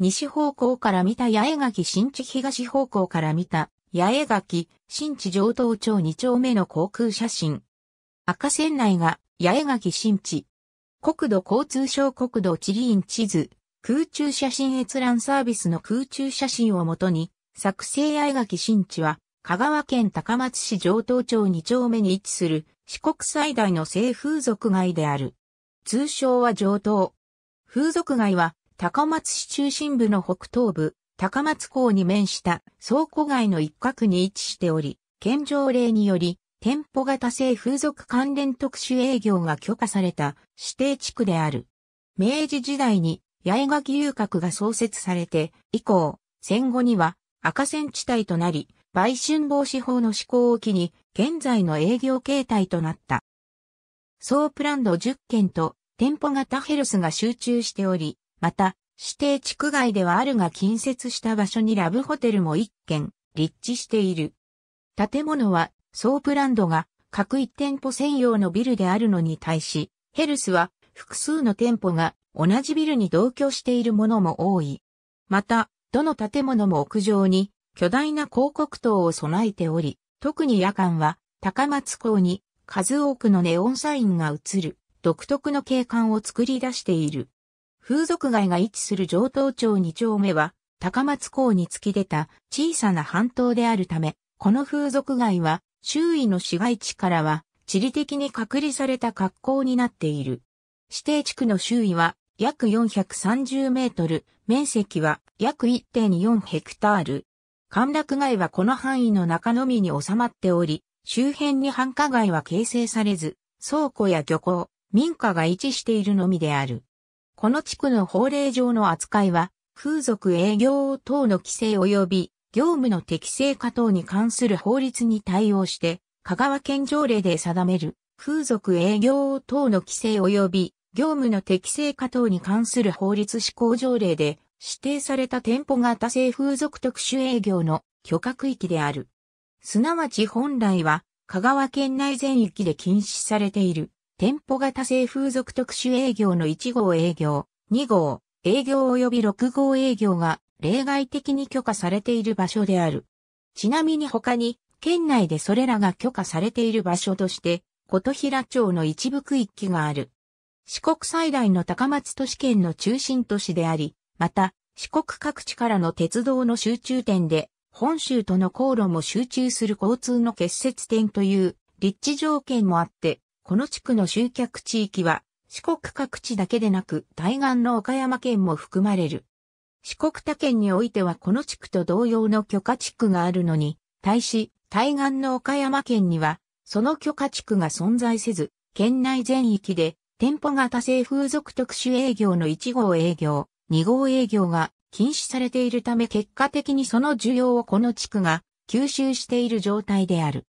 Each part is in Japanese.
西方向から見た八重垣新地東方向から見た八重垣新地上東町2丁目の航空写真。赤線内が八重垣新地。国土交通省国土地理院地図、空中写真閲覧サービスの空中写真をもとに、作成八重垣新地は、香川県高松市上東町2丁目に位置する四国最大の性風俗街である。通称は上東。風俗街は高松市中心部の北東部、高松港に面した倉庫街の一角に位置しており、県条例により店舗型性風俗関連特殊営業が許可された指定地区である。明治時代に八重垣遊郭が創設されて以降、戦後には赤線地帯となり、売春防止法の施行を機に現在の営業形態となった。ソープランド10軒と店舗型ヘルスが集中しており、また指定地区外ではあるが近接した場所にラブホテルも1軒立地している。建物はソープランドが各一店舗専用のビルであるのに対し、ヘルスは複数の店舗が同じビルに同居しているものも多い。また、どの建物も屋上に巨大な広告塔を備えており、特に夜間は高松港に数多くのネオンサインが映る独特の景観を作り出している。風俗街が位置する上東町2丁目は高松港に突き出た小さな半島であるため、この風俗街は周囲の市街地からは地理的に隔離された格好になっている。指定地区の周囲は約430メートル、面積は約1.4ヘクタール。歓楽街はこの範囲の中のみに収まっており、周辺に繁華街は形成されず、倉庫や漁港、民家が位置しているのみである。この地区の法令上の扱いは、風俗営業等の規制及び業務の適正化等に関する法律に対応して、香川県条例で定める風俗営業等の規制及び業務の適正化等に関する法律施行条例で指定された店舗型性風俗特殊営業の許可区域である。すなわち本来は香川県内全域で禁止されている店舗型性風俗特殊営業の1号営業、2号営業及び6号営業が例外的に許可されている場所である。ちなみに他に、県内でそれらが許可されている場所として、琴平町の一部区域がある。四国最大の高松都市圏の中心都市であり、また、四国各地からの鉄道の集中点で、本州との航路も集中する交通の結節点という立地条件もあって、この地区の集客地域は四国各地だけでなく対岸の岡山県も含まれる。四国他県においてはこの地区と同様の許可地区があるのに、対し、対岸の岡山県には、その許可地区が存在せず、県内全域で、店舗型性風俗特殊営業の1号営業、2号営業が禁止されているため結果的にその需要をこの地区が吸収している状態である。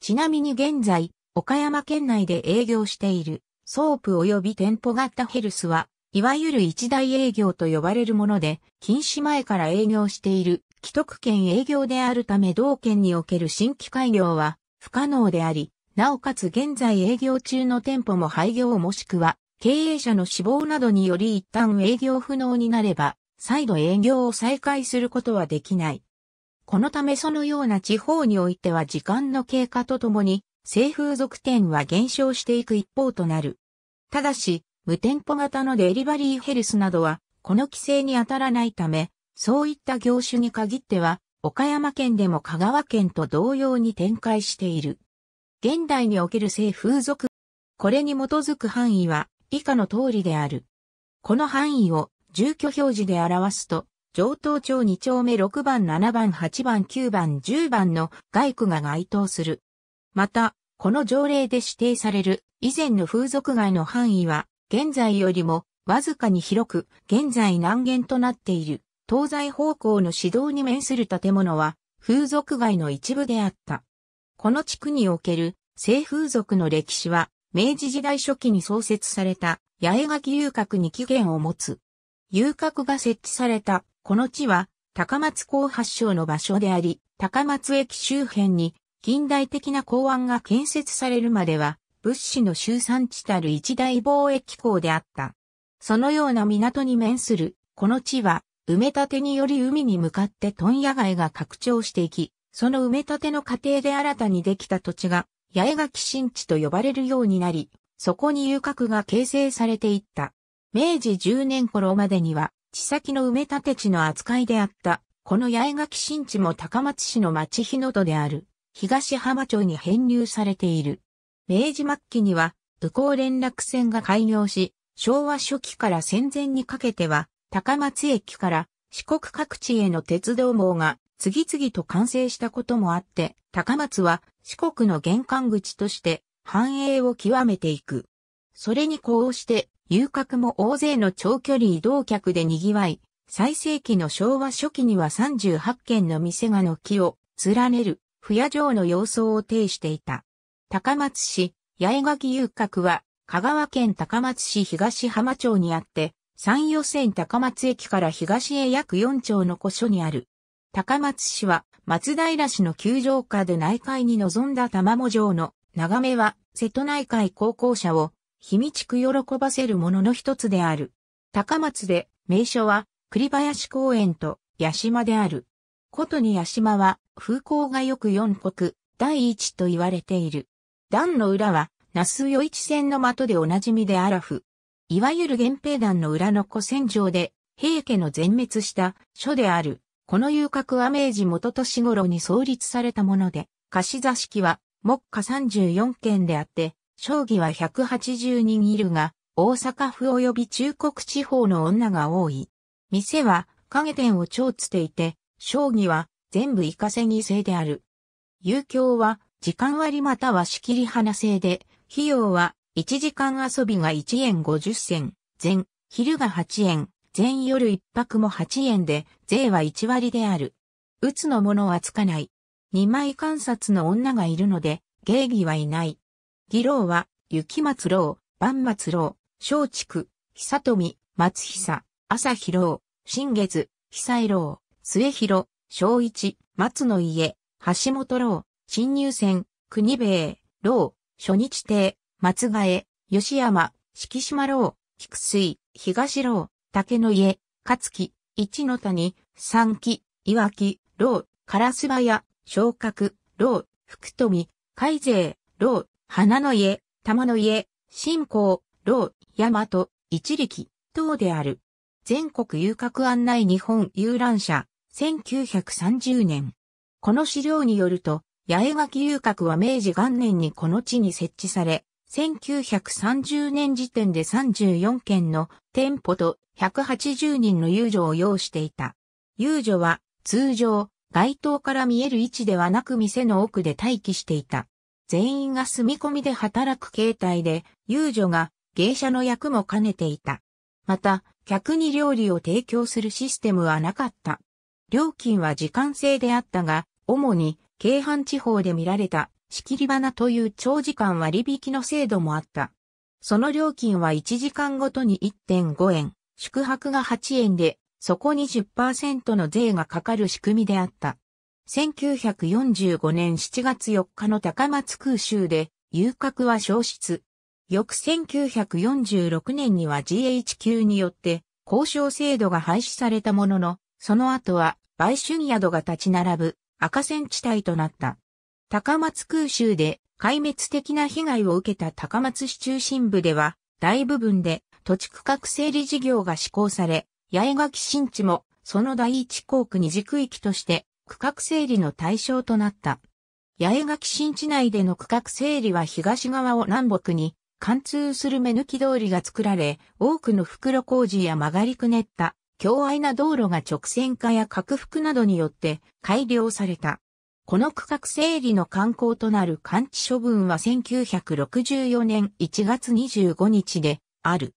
ちなみに現在、岡山県内で営業しているソープ及び店舗型ヘルスはいわゆる一代営業と呼ばれるもので、禁止前から営業している既得権営業であるため同県における新規開業は不可能であり、なおかつ現在営業中の店舗も廃業もしくは経営者の死亡などにより一旦営業不能になれば、再度営業を再開することはできない。このためそのような地方においては時間の経過とともに、性風俗店は減少していく一方となる。ただし、無店舗型のデリバリーヘルスなどは、この規制に当たらないため、そういった業種に限っては、岡山県でも香川県と同様に展開している。現代における性風俗。これに基づく範囲は以下の通りである。この範囲を住居表示で表すと、上東町2丁目6番7番8番9番10番の外区が該当する。また、この条例で指定される以前の風俗街の範囲は現在よりもわずかに広く現在南限となっている東西方向の指導に面する建物は風俗街の一部であった。この地区における性風俗の歴史は明治時代初期に創設された八重垣遊郭に起源を持つ。遊郭が設置されたこの地は高松港発祥の場所であり、高松駅周辺に近代的な港湾が建設されるまでは物資の集産地たる一大貿易港であった。そのような港に面する、この地は、埋め立てにより海に向かって問屋街が拡張していき、その埋め立ての過程で新たにできた土地が、八重垣新地と呼ばれるようになり、そこに遊郭が形成されていった。明治10年頃までには、地先の埋め立て地の扱いであった、この八重垣新地も高松市の町日の戸である、東浜町に編入されている。明治末期には、宇高連絡船が開業し、昭和初期から戦前にかけては、高松駅から四国各地への鉄道網が次々と完成したこともあって、高松は四国の玄関口として繁栄を極めていく。それにこうして、遊郭も大勢の長距離移動客で賑わい、最盛期の昭和初期には38軒の店が軒を連ねる、不夜城の様相を呈していた。高松市、八重垣遊郭は、香川県高松市東浜町にあって、山予線高松駅から東へ約4丁の古所にある。高松市は松平市の球場下で内海に臨んだ玉藻城の眺めは瀬戸内海高校舎を秘密く喜ばせるものの一つである。高松で名所は栗林公園と八島である。ことに八島は風光がよく四国第一と言われている。段の裏は那須余一線の的でおなじみであらふ。いわゆる源平団の裏の古戦場で、平家の全滅した書である。この遊郭は明治元年頃に創立されたもので、貸し座敷は目下34件であって、将棋は180人いるが、大阪府及び中国地方の女が多い。店は影店を超つていて、将棋は全部イカセギ制である。遊興は時間割または仕切り花制で、費用は1時間遊びが1円50銭、前、昼が8円、前夜1泊も8円で、税は1割である。うつのものはつかない。二枚観察の女がいるので、芸儀はいない。義郎は、雪松郎、万松郎、松竹、久富、松久、朝広郎、新月、久井郎、末広、小一、松の家、橋本郎、新入線、国兵衛、郎、初日亭、松ヶ江、吉山、敷島楼、菊水、東楼、竹の家、勝木、一の谷、三木、岩木、楼、烏葉屋、昇格、楼、福富、海勢、楼、花の家、玉の家、新興、楼、大和、一力、等である。全国遊郭案内日本遊覧車、1930年。この資料によると、八重垣遊郭は明治元年にこの地に設置され、1930年時点で34件の店舗と180人の遊女を要していた。遊女は通常街頭から見える位置ではなく店の奥で待機していた。全員が住み込みで働く形態で、遊女が芸者の役も兼ねていた。また、客に料理を提供するシステムはなかった。料金は時間制であったが、主に京阪地方で見られた仕切り花という長時間割引の制度もあった。その料金は1時間ごとに1.5円、宿泊が8円で、そこに10%の税がかかる仕組みであった。1945年7月4日の高松空襲で、遊郭は消失。翌1946年には GHQ によって交渉制度が廃止されたものの、その後は売春宿が立ち並ぶ赤線地帯となった。高松空襲で壊滅的な被害を受けた高松市中心部では、大部分で土地区画整理事業が施行され、八重垣新地もその第一校区二軸域として区画整理の対象となった。八重垣新地内での区画整理は東側を南北に貫通する目抜き通りが作られ、多くの袋工事や曲がりくねった強愛な道路が直線化や拡幅などによって改良された。この区画整理の観光となる完治処分は1964年1月25日である。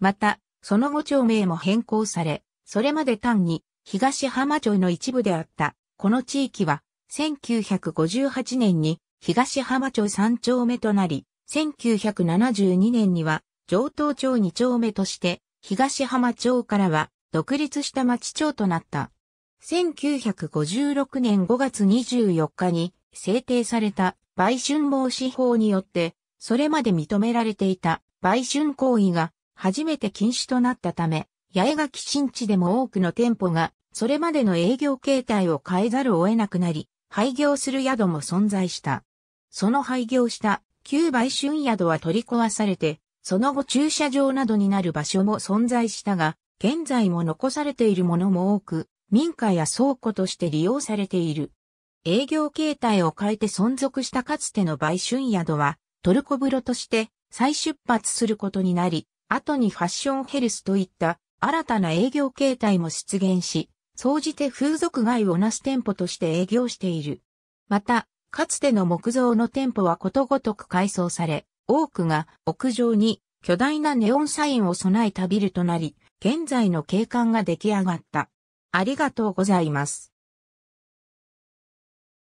また、その後町名も変更され、それまで単に東浜町の一部であったこの地域は1958年に東浜町3丁目となり、1972年には上東町2丁目として東浜町からは独立した町町となった。1956年5月24日に制定された売春防止法によって、それまで認められていた売春行為が初めて禁止となったため、八重垣新地でも多くの店舗が、それまでの営業形態を変えざるを得なくなり、廃業する宿も存在した。その廃業した旧売春宿は取り壊されて、その後駐車場などになる場所も存在したが、現在も残されているものも多く、民家や倉庫として利用されている。営業形態を変えて存続したかつての売春宿は、トルコ風呂として再出発することになり、後にファッションヘルスといった新たな営業形態も出現し、総じて風俗街をなす店舗として営業している。また、かつての木造の店舗はことごとく改装され、多くが屋上に巨大なネオンサインを備えたビルとなり、現在の景観が出来上がった。ありがとうございます。